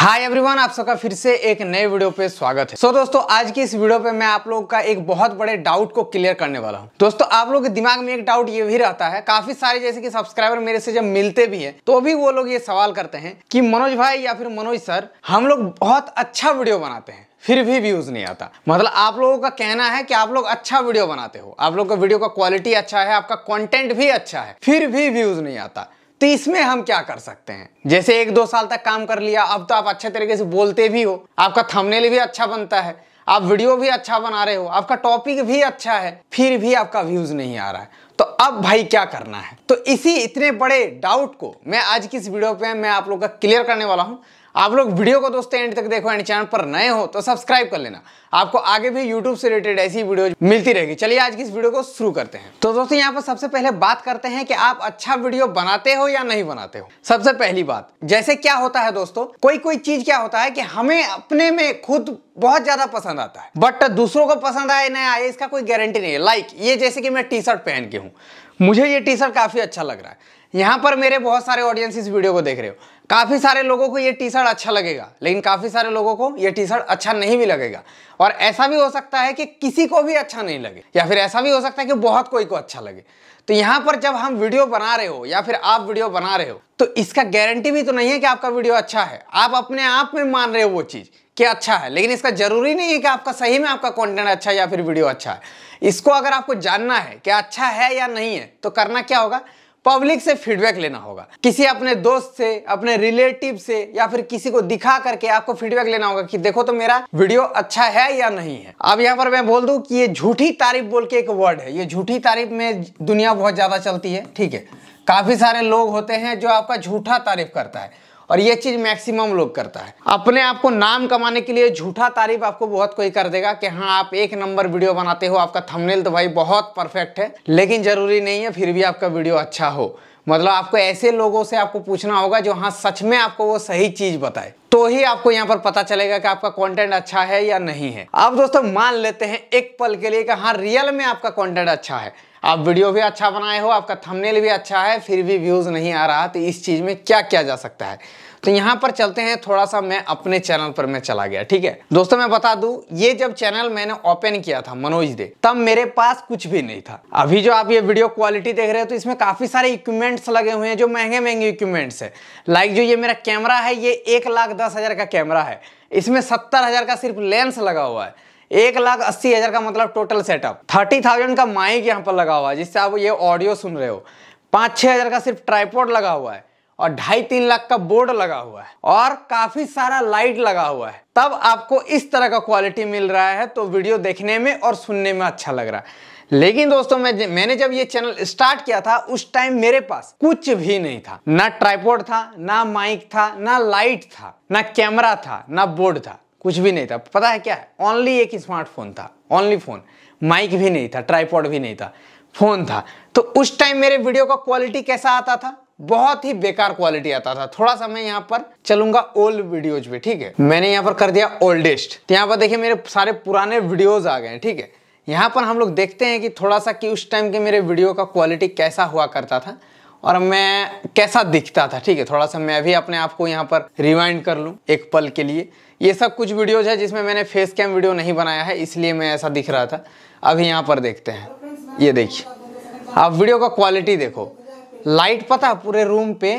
Hi everyone आप सबका फिर से एक नए वीडियो पे स्वागत है। सो so, दोस्तों आज की इस वीडियो पे मैं आप लोगों का एक बहुत बड़े डाउट को क्लियर करने वाला हूँ। दोस्तों आप लोगों के दिमाग में एक डाउट ये भी रहता है काफ़ी सारे जैसे कि सब्सक्राइबर मेरे से जब मिलते भी हैं तो भी वो लोग ये सवाल करते हैं कि मनोज भाई या फिर मनोज सर हम लोग बहुत अच्छा वीडियो बनाते हैं फिर भी व्यूज़ नहीं आता। मतलब आप लोगों का कहना है कि आप लोग अच्छा वीडियो बनाते हो। आप लोग का वीडियो का क्वालिटी अच्छा है आपका कंटेंट भी अच्छा है फिर भी व्यूज़ नहीं आता। तो इसमें हम क्या कर सकते हैं? जैसे एक दो साल तक काम कर लिया, अब तो आप अच्छे तरीके से बोलते भी हो। आपका थंबनेल भी अच्छा बनता है, आप वीडियो भी अच्छा बना रहे हो, आपका टॉपिक भी अच्छा है, फिर भी आपका व्यूज़ नहीं आ रहा है। तो अब भाई क्या करना है? तो इसी इतने बड़े डाउट को मैं आज की इस वीडियो पे मैं आप लोग का क्लियर करने वाला हूँ। आप लोग वीडियो को दोस्तों एंड तक देखो एंड चैनल पर नए हो तो सब्सक्राइब कर लेना। आपको आगे भी यूट्यूब से रिलेटेड ऐसी वीडियो मिलती रहेगी। चलिए आज की इस वीडियो को शुरू करते हैं। तो दोस्तों यहाँ पर सबसे पहले बात करते हैं कि आप अच्छा वीडियो बनाते हो या नहीं बनाते हो। सबसे पहली बात, जैसे क्या होता है दोस्तों कोई कोई चीज़ क्या होता है कि हमें अपने में खुद बहुत ज़्यादा पसंद आता है बट दूसरों को पसंद आए नहीं आए, इसका कोई गारंटी नहीं है। लाइक ये जैसे कि मैं टी शर्ट पहन के हूँ। मुझे ये टी शर्ट काफ़ी अच्छा लग रहा है। यहाँ पर मेरे बहुत सारे ऑडियंस इस वीडियो को देख रहे हो। काफ़ी सारे लोगों को ये टी शर्ट अच्छा लगेगा, लेकिन काफ़ी सारे लोगों को ये टी शर्ट अच्छा नहीं भी लगेगा। और ऐसा भी हो सकता है कि किसी को भी अच्छा नहीं लगे, या फिर ऐसा भी हो सकता है कि बहुत कोई को अच्छा लगे। तो यहाँ पर जब हम वीडियो बना रहे हो, या फिर आप वीडियो बना रहे हो तो इसका गारंटी भी तो नहीं है कि आपका वीडियो अच्छा है। आप अपने आप में मान रहे हो वो चीज़ कि अच्छा है, लेकिन इसका ज़रूरी नहीं है कि आपका सही में आपका कंटेंट अच्छा है या फिर वीडियो अच्छा है। इसको अगर आपको जानना है कि अच्छा है या नहीं है तो करना क्या होगा? पब्लिक से फीडबैक लेना होगा। किसी अपने दोस्त से, अपने रिलेटिव से, या फिर किसी को दिखा करके आपको फीडबैक लेना होगा कि देखो तो मेरा वीडियो अच्छा है या नहीं है। अब यहाँ पर मैं बोल दू कि ये झूठी तारीफ़ बोल के एक वर्ड है। ये झूठी तारीफ़ में दुनिया बहुत ज़्यादा चलती है, ठीक है? काफ़ी सारे लोग होते हैं जो आपका झूठा तारीफ़ करता है। और ये चीज़ मैक्सिमम लोग करता है। अपने आप को नाम कमाने के लिए झूठा तारीफ़ आपको बहुत कोई कर देगा कि हाँ आप एक नंबर वीडियो बनाते हो, आपका थंबनेल तो भाई बहुत परफेक्ट है, लेकिन ज़रूरी नहीं है, फिर भी आपका वीडियो अच्छा हो। मतलब आपको ऐसे लोगों से आपको पूछना होगा जो हाँ सच में आपको वो सही चीज़ बताए। तो ही आपको यहाँ पर पता चलेगा कि आपका कंटेंट अच्छा है या नहीं है। अब दोस्तों, मान लेते हैं एक पल के लिए कि हाँ रियल में आपका कंटेंट अच्छा है। आप वीडियो भी अच्छा बनाए हो, आपका थंबनेल भी अच्छा है, फिर भी व्यूज़ नहीं आ रहा तो इस चीज़ में क्या किया जा सकता है? तो यहाँ पर चलते हैं थोड़ा सा मैं अपने चैनल पर मैं चला गया, ठीक है? दोस्तों, मैं बता दूँ, ये जब चैनल मैंने ओपन किया था, मनोज दे, तब मेरे पास कुछ भी नहीं था। अभी जो आप ये वीडियो क्वालिटी देख रहे हो तो इसमें काफ़ी सारे इक्विपमेंट्स लगे हुए हैं, जो महँगे महँगे इक्विपमेंट्स है। लाइक जो ये मेरा कैमरा है, ये एक लाख दस हज़ार का कैमरा है। इसमें सत्तर हज़ार का सिर्फ़ लेंस लगा हुआ है। एक लाख अस्सी हज़ार का मतलब टोटल सेटअप थर्टी थाउज़ेंड का माइक यहाँ पर लगा हुआ है, जिससे आप ये ऑडियो सुन रहे हो। पाँच छह हज़ार का सिर्फ़ ट्राईपोर्ड लगा हुआ है और ढाई तीन लाख का बोर्ड लगा हुआ है और काफ़ी सारा लाइट लगा हुआ है। तब आपको इस तरह का क्वालिटी मिल रहा है तो वीडियो देखने में और सुनने में अच्छा लग रहा है। लेकिन दोस्तों, मैं मैंने जब ये चैनल स्टार्ट किया था, उस टाइम मेरे पास कुछ भी नहीं था। ना ट्राईपोर्ड था, ना माइक था, ना लाइट था, ना कैमरा था, ना बोर्ड था। कुछ भी नहीं था। पता है क्या? ओनली एक स्मार्टफ़ोन था। ओनली फ़ोन माइक भी नहीं था ट्राईपोर्ड भी नहीं था। फ़ोन था। तो उस टाइम मेरे वीडियो का क्वालिटी कैसा आता था? बहुत ही बेकार क्वालिटी आता था। थोड़ा सा मैं यहाँ पर चलूँगा ओल्ड वीडियोज़ पे, ठीक है? मैंने यहाँ पर कर दिया ओल्डेस्ट तो यहाँ पर देखिए मेरे सारे पुराने वीडियोज़ आ गए ठीक है? यहाँ पर हम लोग देखते हैं कि थोड़ा सा कि उस टाइम के मेरे वीडियो का क्वालिटी कैसा हुआ करता था और मैं कैसा दिखता था, ठीक है? थोड़ा सा मैं भी अपने आप को यहाँ पर रिवाइंड कर लूँ एक पल के लिए। ये सब कुछ वीडियोज़ है जिसमें मैंने फेस कैम वीडियो नहीं बनाया है, इसलिए मैं ऐसा दिख रहा था। अभी यहाँ पर देखते हैं। ये देखिए। आप वीडियो का क्वालिटी देखो। लाइट पता पूरे रूम पे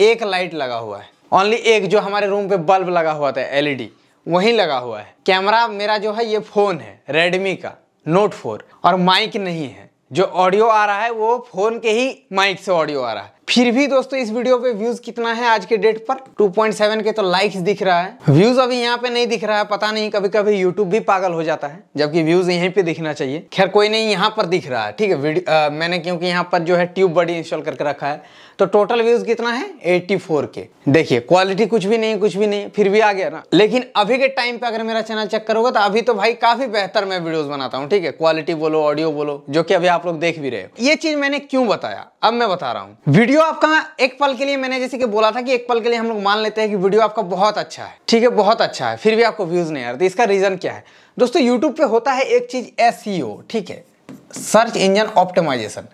एक लाइट लगा हुआ है। ओनली एक जो हमारे रूम पे बल्ब लगा हुआ था एलईडी वही लगा हुआ है। कैमरा मेरा जो है, ये फ़ोन है रेडमी का नोट फोर और माइक नहीं है। जो ऑडियो आ रहा है, वो फ़ोन के ही माइक से ऑडियो आ रहा है। फिर भी दोस्तों, इस वीडियो पे व्यूज़ कितना है आज के डेट पर? 2.7 के तो लाइक्स दिख रहा है। व्यूज़ अभी यहाँ पे नहीं दिख रहा है। पता नहीं कभी कभी यूट्यूब भी पागल हो जाता है, जबकि व्यूज़ यहीं पे दिखना चाहिए। खैर, कोई नहीं, यहाँ पर दिख रहा है, ठीक है? वीडियो मैंने क्योंकि यहाँ पर जो है ट्यूब बड़ी इंस्टॉल करके रखा है। तो टोटल व्यूज़ कितना है? 84 के। देखिए क्वालिटी कुछ भी नहीं, कुछ भी नहीं, फिर भी आ गया ना। लेकिन अभी के टाइम पे अगर मेरा चैनल चेक करोगे तो अभी तो भाई काफ़ी बेहतर मैं वीडियोस बनाता हूँ, ठीक है? क्वालिटी बोलो ऑडियो बोलो, जो कि अभी आप लोग देख भी रहे हो। ये चीज़ मैंने क्यों बताया? अब मैं बता रहा हूँ। वीडियो आपका एक पल के लिए मैंने जैसे कि बोला था कि एक पल के लिए हम लोग मान लेते हैं कि वीडियो आपका बहुत अच्छा है। ठीक है, बहुत अच्छा है। फिर भी आपको व्यूज़ नहीं आ रहा। तो इसका रीजन क्या है? दोस्तों यूट्यूब पे होता है एक चीज़ एसईओ ठीक है? सर्च इंजन ऑप्टिमाइजेशन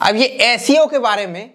अब ये एसईओ के बारे में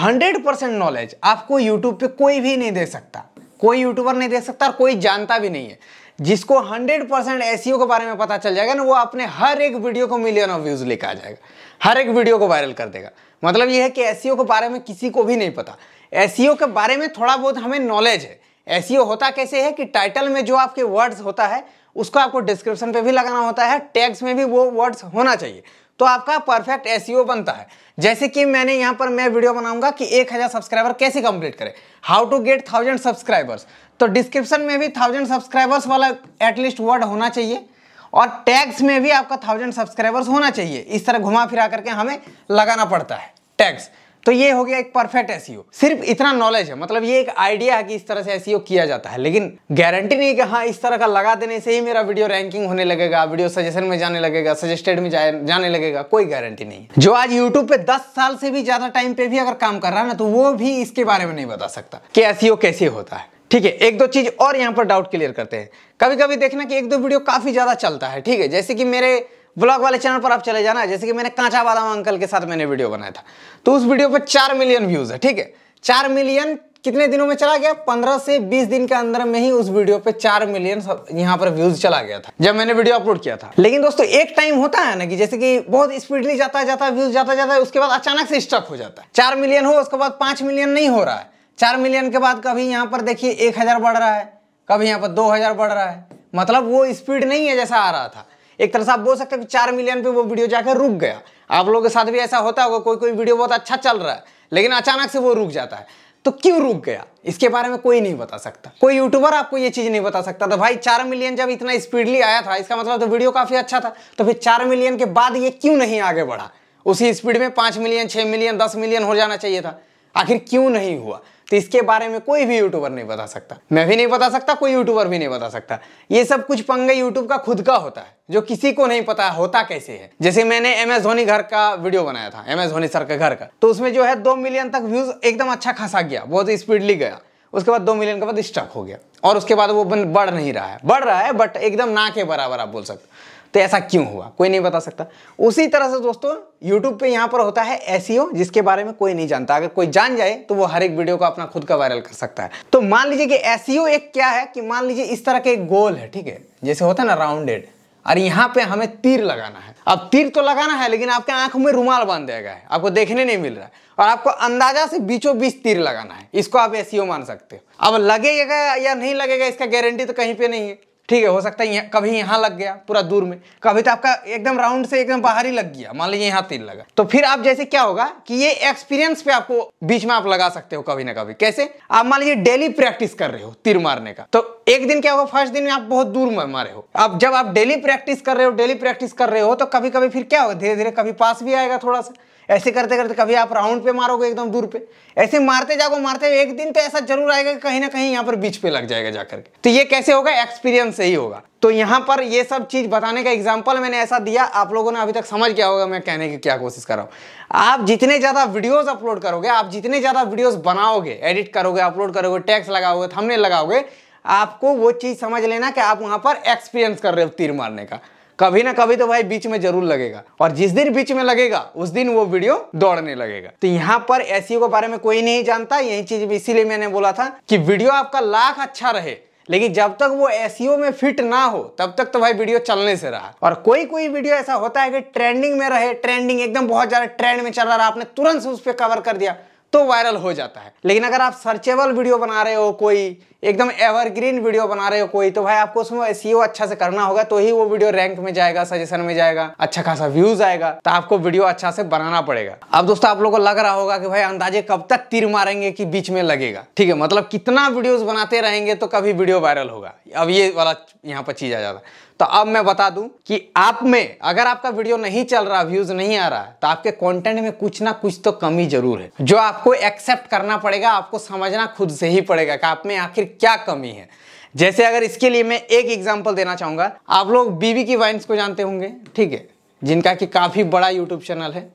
हंड्रेड नॉलेज आपको यूट्यूब पे कोई भी नहीं दे सकता। कोई यूट्यूबर नहीं दे सकता और कोई जानता भी नहीं है। जिसको 100 परसेंट एस के बारे में पता चल जाएगा ना, वो अपने हर एक वीडियो को मिलियन ऑफ़ व्यूज़ लेकर आ जाएगा। हर एक वीडियो को वायरल कर देगा। मतलब ये है कि एस के बारे में किसी को भी नहीं पता। एस के बारे में थोड़ा बहुत हमें नॉलेज है। एस होता कैसे है कि टाइटल में जो आपके वर्ड्स होता है, उसको आपको डिस्क्रिप्शन पे भी लगाना होता है टैग्स में भी वो वर्ड्स होना चाहिए। तो आपका परफेक्ट एस बनता है। जैसे कि मैंने यहाँ पर मैं वीडियो बनाऊँगा कि एक हज़ार सब्सक्राइबर कैसे कंप्लीट करें। How to get thousand subscribers तो डिस्क्रिप्शन में भी थाउज़ेंड सब्सक्राइबर्स वाला एटलीस्ट वर्ड होना चाहिए। और टैग्स में भी आपका थाउज़ेंड सब्सक्राइबर्स होना चाहिए। इस तरह घुमा फिरा करके हमें लगाना पड़ता है टैग्स तो ये हो गया एक परफेक्ट एस सिर्फ़ इतना नॉलेज है मतलब ये एक आइडिया है कि इस तरह से एस किया जाता है, लेकिन गारंटी नहीं कि हाँ इस तरह का लगा देने से ही मेरा वीडियो रैंकिंग होने लगेगा वीडियो सजेशन में जाने लगेगा सजेस्टेड में जाने लगेगा, कोई गारंटी नहीं जो आज यूट्यूब पे दस साल से भी ज़्यादा टाइम पे भी अगर काम कर रहा है ना तो वो भी इसके बारे में नहीं बता सकता कि एस कैसे होता है। ठीक है, एक दो चीज़ और यहाँ पर डाउट क्लियर करते हैं। कभी कभी देखना कि एक दो वीडियो काफ़ी ज़्यादा चलता है, ठीक है? जैसे कि मेरे ब्लॉग वाले चैनल पर आप चले जाना, जैसे कि मैंने कांचा बादाम अंकल के साथ मैंने वीडियो बनाया था। तो उस वीडियो पर चार मिलियन व्यूज़ है, ठीक है? चार मिलियन कितने दिनों में चला गया? पंद्रह से बीस दिन के अंदर में ही उस वीडियो पे चार मिलियन यहाँ पर व्यूज़ चला गया था, जब मैंने वीडियो अपलोड किया था। लेकिन दोस्तों, एक टाइम होता है ना कि जैसे कि बहुत स्पीडली जाता जाता व्यूज़ जाता जाता है उसके बाद अचानक से स्टक हो जाता है। चार मिलियन हो, उसके बाद पाँच मिलियन नहीं हो रहा है। चार मिलियन के बाद कभी यहाँ पर देखिए एक हज़ार बढ़ रहा है, कभी यहाँ पर दो हज़ार बढ़ रहा है। मतलब वो स्पीड नहीं है जैसा आ रहा था। एक तरह से आप बोल सकते हैं कि चार मिलियन पे वो वीडियो जाकर रुक गया। आप लोगों के साथ भी ऐसा होता होगा, कोई कोई वीडियो बहुत अच्छा चल रहा है, लेकिन अचानक से वो रुक जाता है। तो क्यों रुक गया? इसके बारे में कोई नहीं बता सकता। कोई यूट्यूबर आपको ये चीज़ नहीं बता सकता। तो भाई चार मिलियन जब इतना स्पीडली आया था, इसका मतलब तो वीडियो काफ़ी अच्छा था। तो फिर चार मिलियन के बाद ये क्यों नहीं आगे बढ़ा? उसी स्पीड में पाँच मिलियन, छह मिलियन, दस मिलियन हो जाना चाहिए था। आखिर क्यों नहीं हुआ? तो इसके बारे में कोई भी यूट्यूबर नहीं बता सकता। मैं भी नहीं बता सकता, कोई यूट्यूबर भी नहीं बता सकता। ये सब कुछ पंगे यूट्यूब का खुद का होता है, जो किसी को नहीं पता होता कैसे है। जैसे मैंने एम एस धोनी घर का वीडियो बनाया था एम एस धोनी सर के घर का। तो उसमें जो है दो मिलियन तक व्यूज़ एकदम अच्छा खासा गया, बहुत स्पीडली गया। उसके बाद दो मिलियन के बाद स्टक हो गया। और उसके बाद वो बढ़ नहीं रहा है। बढ़ रहा है बट एकदम ना के बराबर आप बोल सकते तो ऐसा क्यों हुआ? कोई नहीं बता सकता। उसी तरह से दोस्तों यूट्यूब पे यहाँ पर होता है एस जिसके बारे में कोई नहीं जानता। अगर कोई जान जाए तो वो हर एक वीडियो को अपना खुद का वायरल कर सकता है। तो मान लीजिए कि एस एक क्या है कि मान लीजिए इस तरह के एक गोल है, ठीक है? जैसे होता है ना राउंडेड और यहाँ पे हमें तीर लगाना है। अब तीर तो लगाना है, लेकिन आपके आँखों में रुमाल बाँध दिया गया है। आपको देखने नहीं मिल रहा है। और आपको अंदाज़ा से बीचों बीच तीर लगाना है। इसको आप एस मान सकते हो। अब लगेगा या नहीं लगेगा, इसका गारंटी तो कहीं पे नहीं है। ठीक है हो सकता है यह, कभी यहाँ लग गया पूरा दूर में। कभी तो आपका एकदम राउंड से एकदम बाहर ही लग गया मान लीजिए यहाँ तीर लगा। तो फिर आप जैसे क्या होगा कि ये एक्सपीरियंस पे आपको बीच में आप लगा सकते हो कभी ना कभी। कैसे? आप मान लीजिए डेली प्रैक्टिस कर रहे हो तीर मारने का। तो एक दिन क्या होगा फ़र्स्ट दिन में आप बहुत दूर में मारे हो। अब जब आप डेली प्रैक्टिस कर रहे हो डेली प्रैक्टिस कर रहे हो तो कभी कभी फिर क्या होगा धीरे धीरे कभी पास भी आएगा थोड़ा सा। ऐसे करते करते कभी आप राउंड पे मारोगे एकदम दूर पे। ऐसे मारते जाओगे मारते एक दिन तो ऐसा ज़रूर आएगा कि कहीं ना कहीं यहाँ पर बीच पे लग जाएगा जाकर के। तो ये कैसे होगा? एक्सपीरियंस से ही होगा। तो यहाँ पर ये सब चीज़ बताने का एग्ज़ाम्पल मैंने ऐसा दिया। आप लोगों ने अभी तक समझ गया होगा मैं कहने की क्या कोशिश कर रहा हूँ। आप जितने ज़्यादा वीडियोस अपलोड करोगे, आप जितने ज़्यादा वीडियोस बनाओगे एडिट करोगे अपलोड करोगे टैक्स लगाओगे थमने लगाओगे, आपको वो चीज़ समझ लेना कि आप वहाँ पर एक्सपीरियंस कर रहे हो तीर मारने का। कभी ना कभी तो भाई बीच में ज़रूर लगेगा। और जिस दिन बीच में लगेगा, उस दिन वो वीडियो दौड़ने लगेगा। तो यहाँ पर एस के बारे में कोई नहीं जानता, यही चीज़ इसीलिए मैंने बोला था कि वीडियो आपका लाख अच्छा रहे। लेकिन जब तक वो एस में फिट ना हो, तब तक तो भाई वीडियो चलने से रहा। और कोई कोई वीडियो ऐसा होता है कि ट्रेंडिंग में रहे, ट्रेंडिंग एकदम बहुत ज़्यादा ट्रेंड में चल रहा आपने तुरंत से उस पर कवर कर दिया तो वायरल हो जाता है। लेकिन अगर आप सर्चेबल वीडियो बना रहे हो कोई एकदम एवरग्रीन वीडियो बना रहे हो कोई तो भाई आपको उसमें सीओ अच्छा से करना होगा तो ही वो वीडियो रैंक में जाएगा सजेशन में जाएगा अच्छा खासा व्यूज़ आएगा तो आपको वीडियो अच्छा से बनाना पड़ेगा। अब दोस्तों, आप लोग को लग रहा होगा कि भाई अंदाजे कब तक तीर मारेंगे कि बीच में लगेगा। ठीक है मतलब कितना वीडियोज़ बनाते रहेंगे तो कभी वीडियो वायरल होगा। अब ये वाला यहाँ पर चीज़ आ जाता है। तो अब मैं बता दूँ कि आप में, अगर आपका वीडियो नहीं चल रहा व्यूज़ नहीं आ रहा तो आपके कंटेंट में कुछ ना कुछ तो कमी ज़रूर है। जो आपको एक्सेप्ट करना पड़ेगा, आपको समझना खुद से ही पड़ेगा कि आप में आखिर क्या कमी है। जैसे अगर इसके लिए मैं एक एग्ज़ाम्पल देना चाहूँगा, आप लोग बीवी की वाइन्स को जानते होंगे, ठीक है, जिनका कि काफ़ी बड़ा यूट्यूब चैनल है।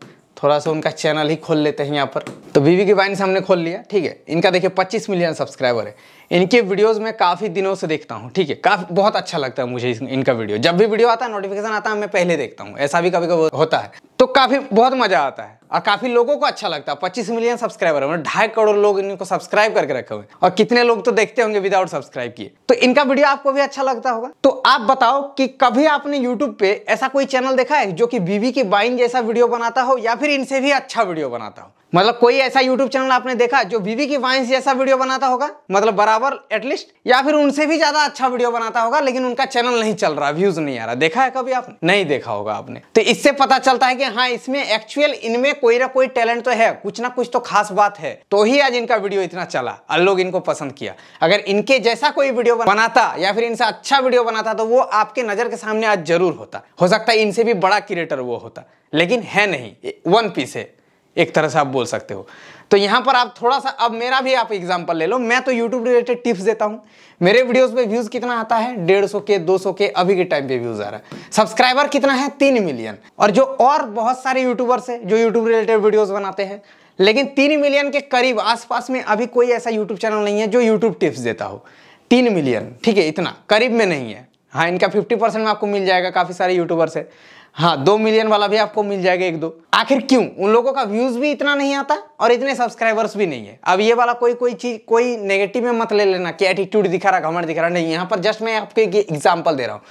थोड़ा सा उनका चैनल ही खोल लेते हैं यहाँ पर। तो बीवी की वाइन्स हमने खोल लिया, ठीक है, इनका देखिए 25 मिलियन सब्सक्राइबर है। इनके वीडियोस में काफ़ी दिनों से देखता हूँ, ठीक है? काफ़ी, बहुत अच्छा लगता है मुझे इनका वीडियो जब भी वीडियो आता है नोटिफिकेशन आता है, मैं पहले देखता हूँ। ऐसा भी कभी कभी होता है। तो काफ़ी, बहुत मज़ा आता है। और काफ़ी लोगों को अच्छा लगता है। पच्चीस मिलियन सब्सक्राइबर है ढाई करोड़ लोग इनको सब्सक्राइब करके रखे हुए और कितने लोग तो देखते होंगे विदाउट सब्सक्राइब किए। तो इनका वीडियो आपको भी अच्छा लगता होगा। तो आप बताओ कि कभी आपने यूट्यूब पे ऐसा कोई चैनल देखा है, जो कि बीवी की बाइन जैसा वीडियो बनाता हो, या फिर इनसे भी अच्छा वीडियो बनाता हो? मतलब कोई ऐसा यूट्यूब चैनल आपने देखा जो बीबी की वाइन्स जैसा वीडियो बनाता होगा? मतलब बराबर एटलीस्ट या फिर उनसे भी ज़्यादा अच्छा वीडियो बनाता होगा, लेकिन उनका चैनल नहीं चल रहा व्यूज़ नहीं आ रहा। देखा है कभी आपने? नहीं देखा होगा आपने। तो इससे पता चलता है कि हाँ इसमें एक्चुअल इनमें कोई ना कोई टैलेंट तो है, कुछ ना कुछ तो खास बात है। तो ही आज इनका वीडियो इतना चला, और लोग इनको पसंद किया। अगर इनके जैसा कोई वीडियो बनाता, या फिर इनसे अच्छा वीडियो बनाता तो वो आपके नज़र के सामने आज ज़रूर होता। हो सकता है इनसे भी बड़ा क्रिएटर वो होता, लेकिन है नहीं वन पीस है। एक तरह से आप बोल सकते हो। तो यहाँ पर आप थोड़ा सा, अब मेरा भी आप एग्जांपल ले लो। मैं तो यूट्यूब रिलेटेड टिप्स देता हूँ। मेरे वीडियोस पे व्यूज़ कितना आता है? डेढ़ सौ के, दो सौ के, अभी के टाइम पे व्यूज़ आ रहा है। सब्सक्राइबर कितना है? तीन मिलियन और जो और बहुत सारे यूट्यूबर्स है, जो यूट्यूब रिलेटेड वीडियोज़ बनाते हैं, लेकिन तीन मिलियन के करीब आसपास में अभी कोई ऐसा यूट्यूब चैनल नहीं है जो यूट्यूब टिप्स देता हो। तीन मिलियन ठीक है, इतना। करीब में नहीं है। हाँ इनका फिफ्टी परसेंट आपको मिल जाएगा, काफ़ी सारे यूट्यूबर्स है। हाँ दो मिलियन वाला भी आपको मिल जाएगा एक दो। आखिर क्यों? उन लोगों का व्यूज़ भी इतना नहीं आता और इतने सब्सक्राइबर्स भी नहीं है। अब ये वाला कोई कोई चीज़, कोई नेगेटिव में मत ले लेना कि एटीट्यूड दिखा रहा घमंड दिखा रहा। नहीं, यहाँ पर जस्ट मैं आपको एक एग्ज़ाम्पल दे रहा हूँ।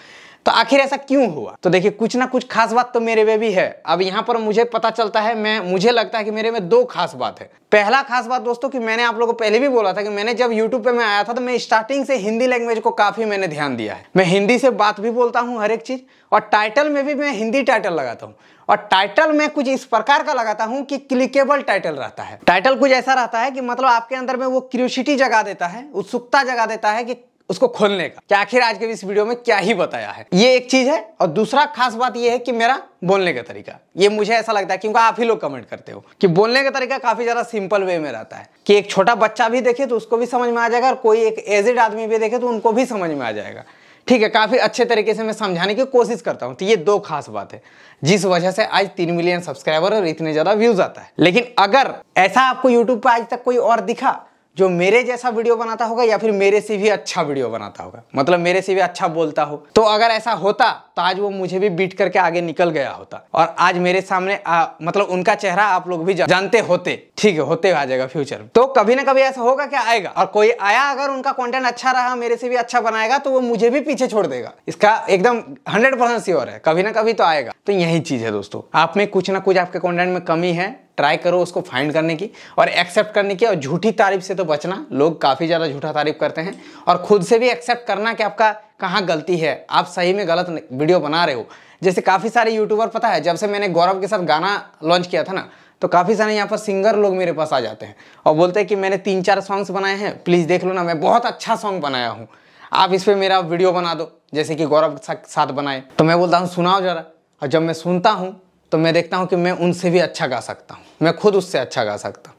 तो आखिर ऐसा क्यों हुआ? तो देखिए, कुछ ना कुछ खास बात तो मेरे में भी है। अब यहाँ पर मुझे पता चलता है, मैं, मुझे लगता है कि मेरे में दो खास बात है। पहला खास बात दोस्तों कि मैंने आप लोगों को पहले भी बोला था कि मैंने जब यूट्यूब पे मैं आया था तो मैं स्टार्टिंग से हिंदी लैंग्वेज को काफ़ी मैंने ध्यान दिया है। मैं हिंदी से बात भी बोलता हूँ हर एक चीज़, और टाइटल में भी मैं हिंदी टाइटल लगाता हूँ। और टाइटल में कुछ इस प्रकार का लगाता हूँ कि क्लिकेबल टाइटल रहता है। टाइटल कुछ ऐसा रहता है कि मतलब आपके अंदर में वो क्यूरियोसिटी जगा देता है, उत्सुकता जगा देता है कि उसको खोलने का। कि आखिर आज के इस वीडियो में क्या ही बताया है। ये एक चीज़ है, और दूसरा खास बात ये है कि मेरा बोलने का तरीका। ये मुझे ऐसा लगता है, क्योंकि आप ही लोग कमेंट करते हो, कि बोलने का तरीका काफ़ी ज़्यादा सिंपल वे में रहता है। कि एक छोटा बच्चा भी देखे तो उसको भी समझ में आ जाएगा, और कोई एक एजेड आदमी भी देखे तो उनको भी समझ में आ जाएगा। ठीक है, काफ़ी अच्छे तरीके से मैं समझाने की कोशिश करता हूँ। तो ये दो खास बात है, जिस वजह से आज तीन मिलियन सब्सक्राइबर और इतने ज़्यादा व्यूज़ आता है। लेकिन अगर ऐसा आपको यूट्यूब पर आज तक कोई और दिखा जो मेरे जैसा वीडियो बनाता होगा या फिर मेरे से भी अच्छा वीडियो बनाता होगा। मतलब मेरे से भी अच्छा बोलता हो। तो अगर ऐसा होता तो आज वो मुझे भी बीट करके आगे निकल गया होता। और आज मेरे सामने आ, मतलब उनका चेहरा आप लोग भी जानते होते। ठीक है होते आ जाएगा फ्यूचर में। तो कभी ना कभी ऐसा होगा क्या आएगा। और कोई आया अगर उनका कॉन्टेंट अच्छा रहा मेरे से भी अच्छा बनाएगा तो वो मुझे भी पीछे छोड़ देगा। इसका एकदम हंड्रेड परसेंट श्योर है। कभी ना कभी तो आएगा। तो यही चीज़ है दोस्तों। आप में कुछ ना कुछ आपके कॉन्टेंट में कमी है। ट्राई करो उसको फाइंड करने की और एक्सेप्ट करने की और झूठी तारीफ़ से तो बचना। लोग काफ़ी ज़्यादा झूठा तारीफ़ करते हैं और खुद से भी एक्सेप्ट करना कि आपका कहाँ गलती है। आप सही में गलत वीडियो बना रहे हो। जैसे काफ़ी सारे यूट्यूबर, पता है, जब से मैंने गौरव के साथ गाना लॉन्च किया था ना तो काफ़ी सारे यहाँ पर सिंगर लोग मेरे पास आ जाते हैं और बोलते हैं कि मैंने तीन चार सॉन्ग्स बनाए हैं प्लीज़ देख लो ना, मैं बहुत अच्छा सॉन्ग बनाया हूँ। आप इस पर मेरा वीडियो बना दो, जैसे कि गौरव के साथ बनाए। तो मैं बोलता हूँ, सुनाओ जरा। और जब मैं सुनता हूँ तो मैं देखता हूँ कि मैं उनसे भी अच्छा गा सकता हूँ। मैं खुद उससे अच्छा गा सकता हूँ।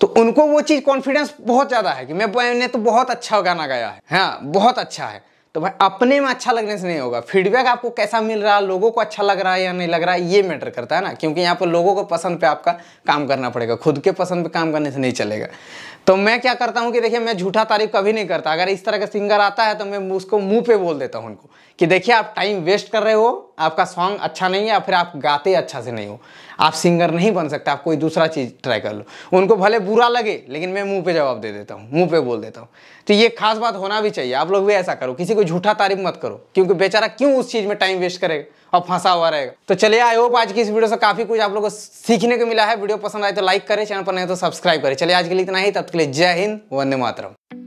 तो उनको वो चीज़ कॉन्फिडेंस बहुत ज़्यादा है कि मैं मैंने तो बहुत अच्छा गाना गाया है। हाँ बहुत अच्छा है। तो भाई, अपने में अच्छा लगने से नहीं होगा। फीडबैक आपको कैसा मिल रहा है लोगों को अच्छा लग रहा है या नहीं लग रहा है ये मैटर करता है ना। क्योंकि यहाँ पर लोगों को पसंद पे आपका काम करना पड़ेगा। खुद के पसंद पे काम करने से नहीं चलेगा। तो मैं क्या करता हूँ कि देखिए, मैं झूठा तारीफ़ कभी नहीं करता। अगर इस तरह का सिंगर आता है तो मैं उसको मुँह पे बोल देता हूँ उनको। कि देखिए, आप टाइम वेस्ट कर रहे हो, आपका सॉन्ग अच्छा नहीं है या फिर आप गाते अच्छा से नहीं हो। आप सिंगर नहीं बन सकते, आप कोई दूसरा चीज़ ट्राई कर लो। उनको भले बुरा लगे, लेकिन मैं मुँह पे जवाब दे देता हूँ, मुँह पे बोल देता हूँ। तो ये खास बात होना भी चाहिए। आप लोग भी ऐसा करो, किसी को झूठा तारीफ़ मत करो, क्योंकि बेचारा क्यों उस चीज़ में टाइम वेस्ट करेगा और फंसा हुआ रहेगा। तो चलिए आई होप आज की इस वीडियो से काफ़ी कुछ आप लोग को सीखने को मिला है। वीडियो पसंद आए तो लाइक करें, चैनल पर नहीं तो सब्सक्राइब करें। चलिए, आज के लिए इतना ही। तब के लिए जय हिंद, वंदे मातरम।